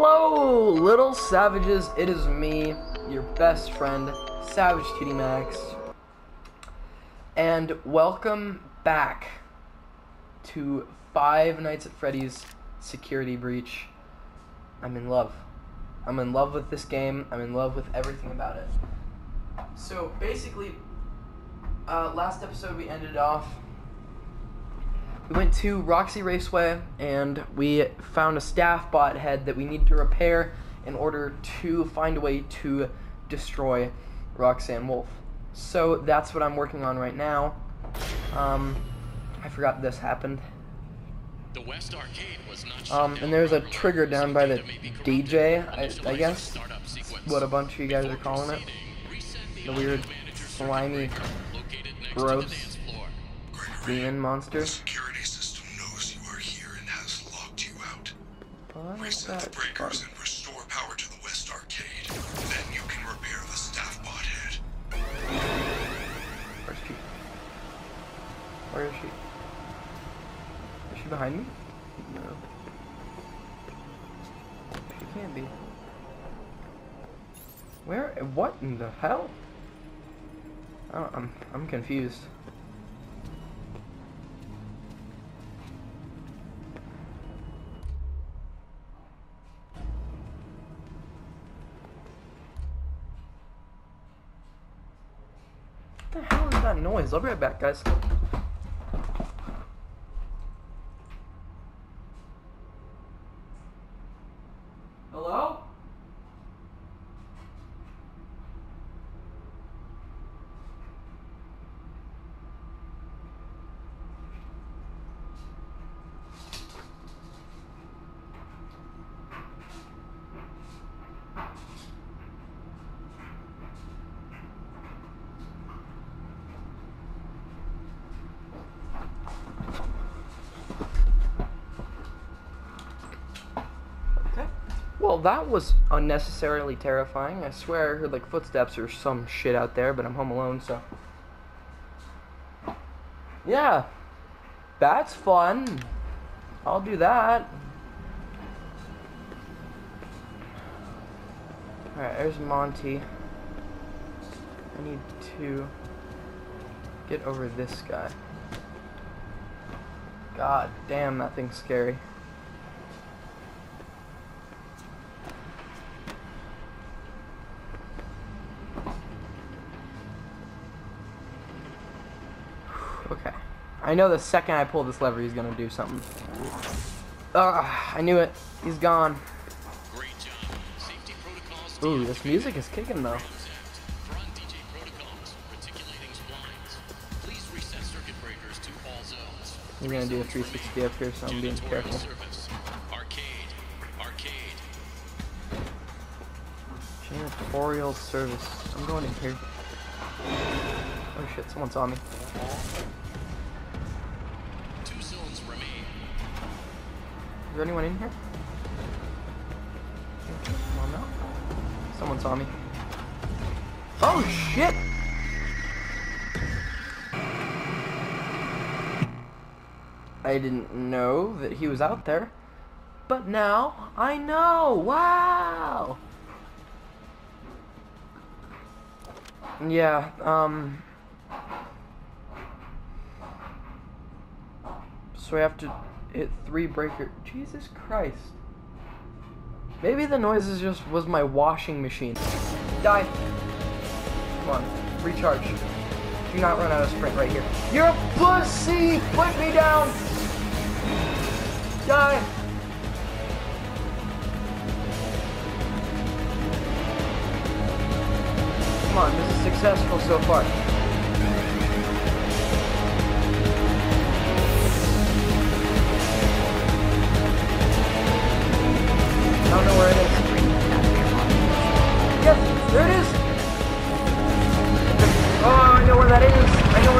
Hello, little savages. It is me, your best friend, Savage2dMax. And welcome back to Five Nights at Freddy's Security Breach. I'm in love. I'm in love with this game. I'm in love with everything about it. So basically, uh, last episode we ended off. We went to Roxy Raceway and we found a staff bot head that we need to repair in order to find a way to destroy Roxanne Wolf. So that's what I'm working on right now. Um, I forgot this happened. The West Arcade was not Um, and there's a trigger down by the Something that may be DJ. I, I guess. What a bunch of you guys are calling it. the weird, audio manager circuit slimy, breaker located next to the gross. Demon monster. The security system knows you are here and has locked you out. Is Reset the breakers and restore power to the West Arcade. Then you can repair the staff bot head. Where's she? Where is she? Is she behind me? No. She can't be. Where? What in the hell? Oh, I'm I'm confused. Noise? I'll be right back, guys. Hello? Well, that was unnecessarily terrifying. I swear I heard like footsteps or some shit out there, but I'm home alone, so. Yeah. That's fun. I'll do that. Alright, there's Monty. I need to get over this guy. God damn, that thing's scary. Okay. I know the second I pull this lever, he's gonna do something. Ugh, I knew it. He's gone. Ooh, this music is kicking though. We're gonna do a 360 up here, so I'm being careful. Janitorial service. I'm going in here. Shit, someone saw me. Two zones remain. Is there anyone in here? Come on. Someone saw me. Oh shit! I didn't know that he was out there. But now I know! Wow! Yeah, um. So we have to hit three breaker. Jesus Christ. Maybe the noises just was my washing machine. Die. Come on, recharge. Do not run out of sprint right here. You're a pussy! Put me down! Die! Come on, this is successful so far.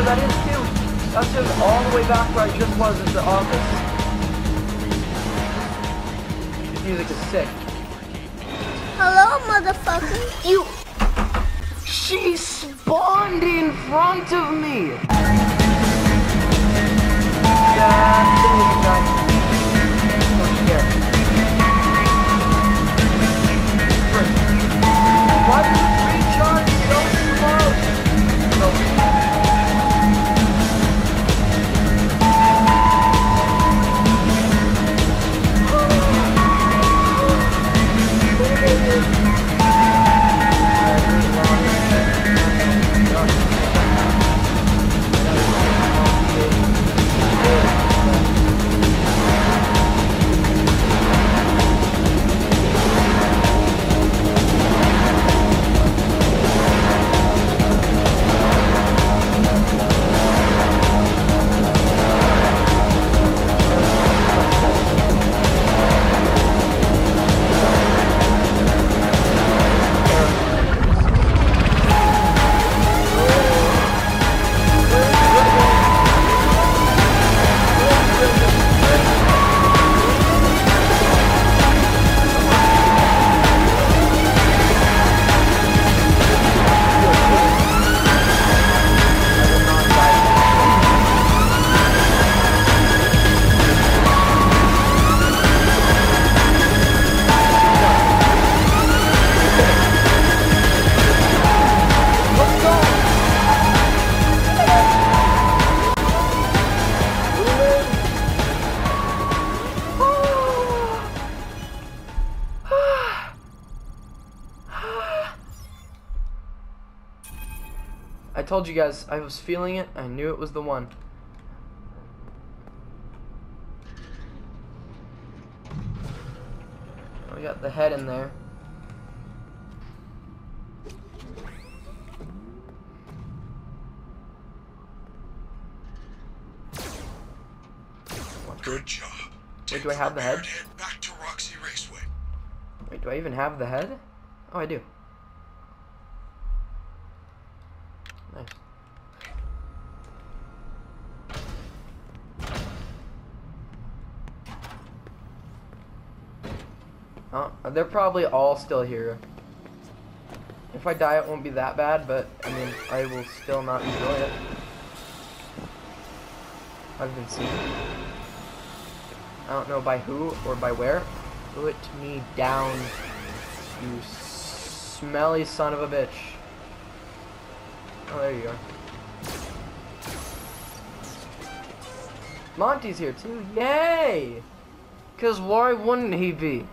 That is too! That's just all the way back where I just was at the office. This music is sick. Hello, motherfucker. You. She spawned in front of me! Yeah, told you guys, I was feeling it. I knew it was the one. We got the head in there. Good job. Wait, do I have the head? head back to Roxy Raceway. Wait, do I even have the head? Oh, I do. Nice. Oh, they're probably all still here. If I die, it won't be that bad, but I mean, I will still not enjoy it. I've been seen. I don't know by who or by where. Put me down, you smelly son of a bitch. Oh, there you are. Monty's here too. Yay! Cause why wouldn't he be?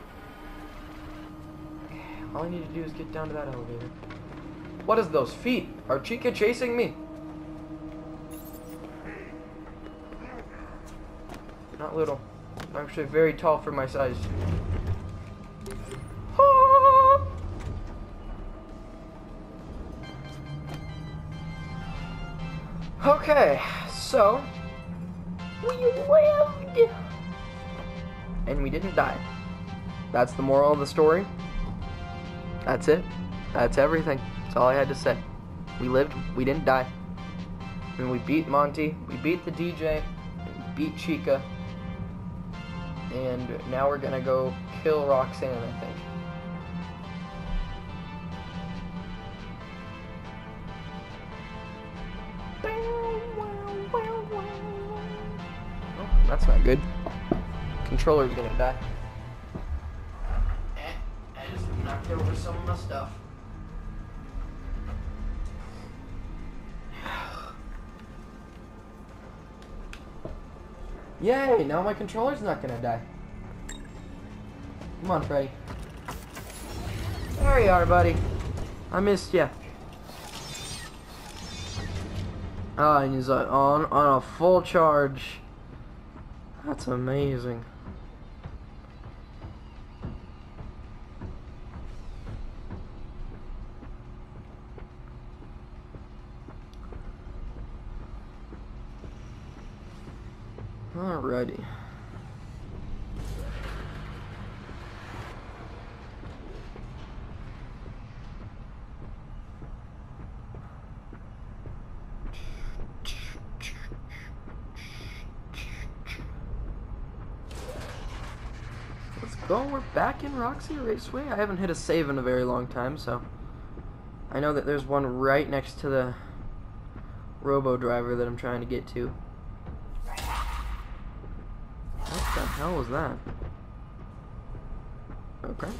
All I need to do is get down to that elevator. What is those feet? Are Chica chasing me? Not little. I'm actually very tall for my size. Ah! Okay, so we lived and we didn't die. That's the moral of the story. That's it. That's everything. That's all I had to say. We lived, we didn't die. And we beat Monty, we beat the DJ, beat Chica, and now we're gonna go kill Roxanne, I think. Oh, that's not good. Controller's gonna die. Eh, I just knocked over some of my stuff. Yay, now my controller's not gonna die. Come on, Freddy. There you are, buddy. I missed ya. Ah, and he's on on a full charge. That's amazing. Alrighty. Let's go. We're back in Roxy Raceway. I haven't hit a save in a very long time, so I know that there's one right next to the Robo Driver that I'm trying to get to. What the hell was that? Okay.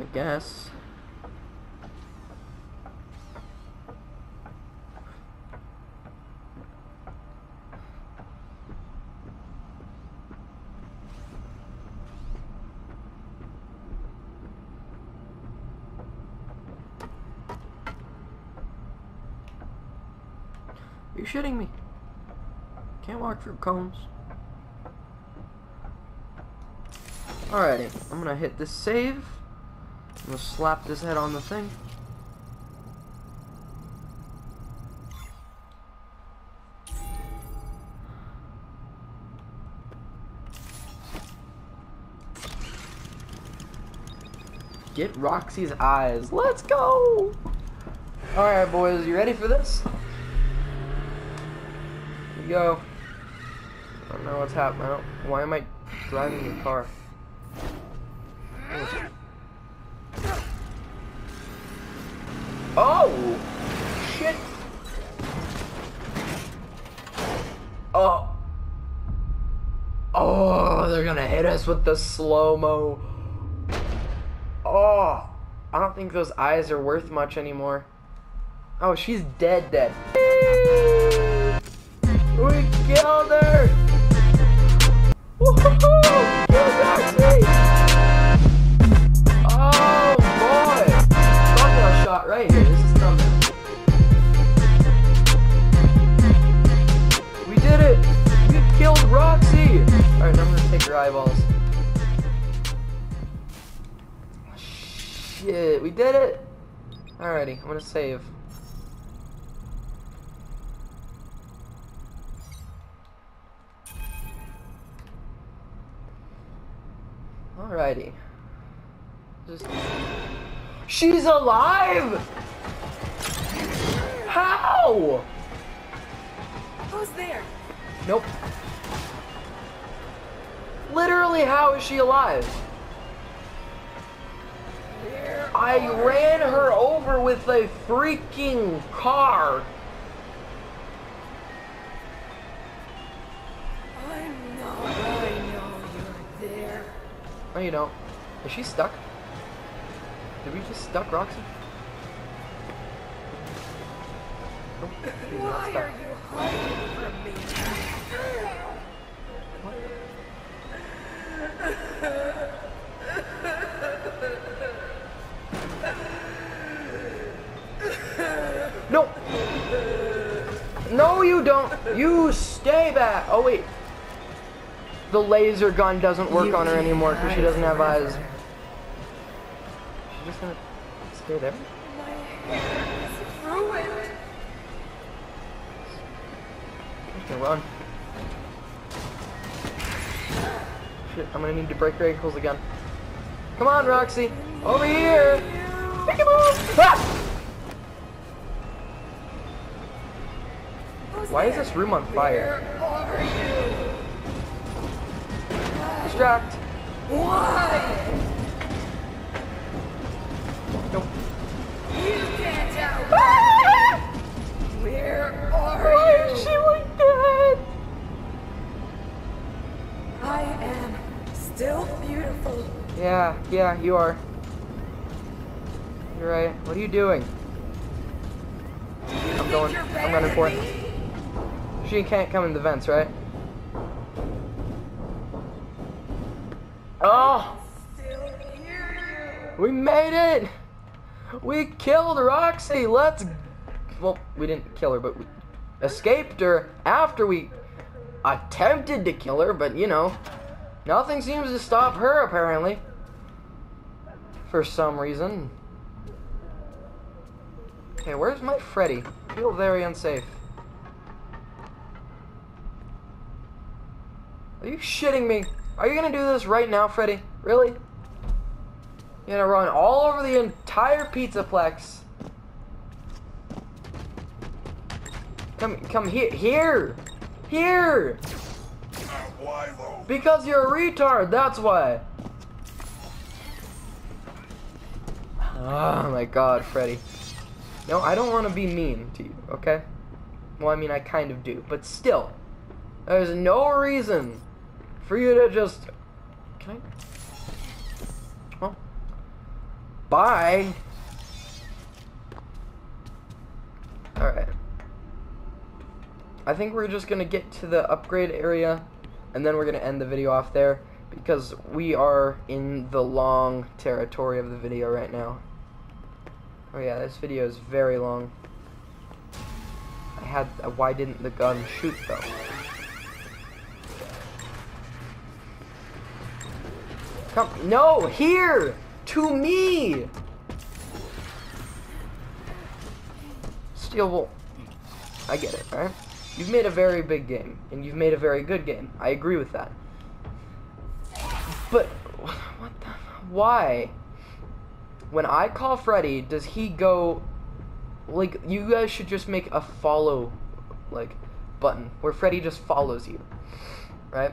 I guess. You're shitting me. Can't walk through cones. Alrighty, I'm gonna hit this save. I'm gonna slap this head on the thing. Get Roxy's eyes. Let's go! Alright, boys, you ready for this? Go. I don't know what's happening. Why am I driving your car? Oh! Shit! Oh! Oh, they're gonna hit us with the slow-mo. Oh! I don't think those eyes are worth much anymore. Oh, she's dead dead. We killed her! Woohoo! Kill Darcy! Oh boy! Thumbnail shot right here. This is thumbnail. We did it! We killed Roxy! Alright, now I'm gonna take her eyeballs. Shit, we did it! Alrighty, I'm gonna save. Just. She's alive! How? Who's there? Nope. Literally, how is she alive? I ran her over with a freaking car. No, you don't. Is she stuck? Did we just stuck Roxy? Nope, she's not Why stuck. are you hiding from me? No! No, you don't! You stay back! Oh, wait. The laser gun doesn't work You on her anymore because she doesn't have eyes. She's just gonna stay there? My hair is ruined. She's gonna run. Shit, I'm gonna need to break her ankles again. Come on, Roxy! Over here! Peekaboo! Ah! Why is this room on fire? You? Distract! Why? Nope. You can't out. Ah! Where are Why you? is she like that? I am still beautiful. Yeah, yeah, you are. You're right. What are you doing? I'm going. I'm running for it. She can't come in the vents, right? Oh, we made it! We killed Roxy. Let's. Well, we didn't kill her, but we escaped her after we attempted to kill her. But you know, nothing seems to stop her apparently. For some reason. Okay, where's my Freddy? I feel very unsafe. Are you shitting me? Are you gonna do this right now, Freddy? Really? You're gonna run all over the entire Pizzaplex. Come, come here, here, here. Why? Because you're a retard. That's why. Oh my God, Freddy. No, I don't want to be mean to you. Okay. Well, I mean, I kind of do, but still, there's no reason for you to just. Can I? Well, bye. All right. I think we're just gonna get to the upgrade area, and then we're gonna end the video off there because we are in the long territory of the video right now. Oh yeah, this video is very long. I had. Why didn't the gun shoot though? Come, no, here, to me. Steel Wool. I get it, right? You've made a very big game, and you've made a very good game. I agree with that. But what the? Why? When I call Freddy, does he go? Like you guys should just make a follow, like, button where Freddy just follows you, right?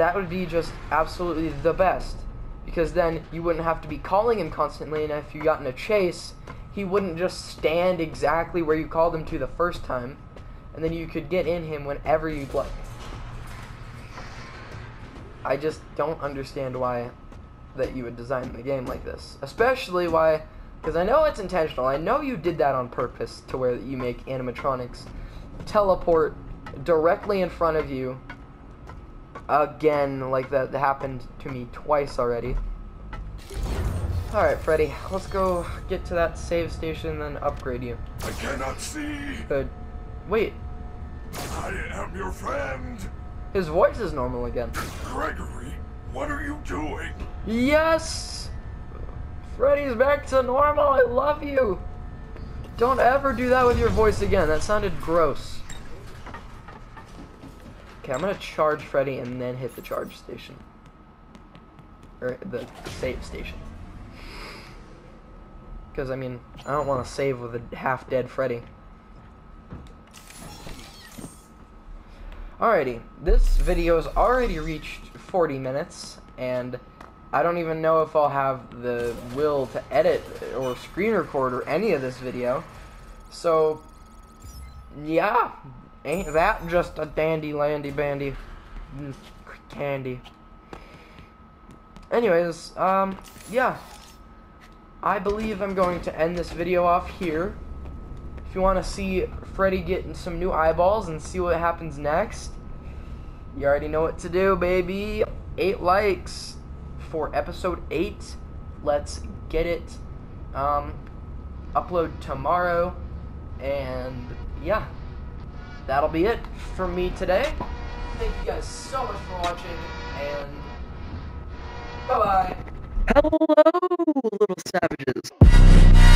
That would be just absolutely the best, because then you wouldn't have to be calling him constantly, and if you got in a chase, he wouldn't just stand exactly where you called him to the first time, and then you could get in him whenever you'd like. I just don't understand why that you would design the game like this. Especially why, because I know it's intentional. I know you did that on purpose to where you make animatronics teleport directly in front of you again, like that happened to me twice already. Alright, Freddy, let's go get to that save station and then upgrade you. I cannot see. Good. Wait, I am your friend. his voice is normal again. Gregory, what are you doing? Yes! Freddy's back to normal. I love you. Don't ever do that with your voice again. That sounded gross. Okay, I'm gonna charge Freddy and then hit the charge station. Or the save station. Because, I mean, I don't want to save with a half-dead Freddy. Alrighty, this video's already reached 40 minutes, and I don't even know if I'll have the will to edit or screen record or any of this video. So, yeah, ain't that just a dandy landy bandy mm, candy. Anyways, um, yeah. I believe I'm going to end this video off here. If you want to see Freddy getting some new eyeballs and see what happens next, you already know what to do, baby. Eight likes for episode 8. Let's get it. Um, upload tomorrow. And yeah, that'll be it for me today. Thank you guys so much for watching, and bye bye. Hello, little savages.